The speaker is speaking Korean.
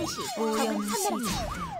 개시 적은 오염 3대시.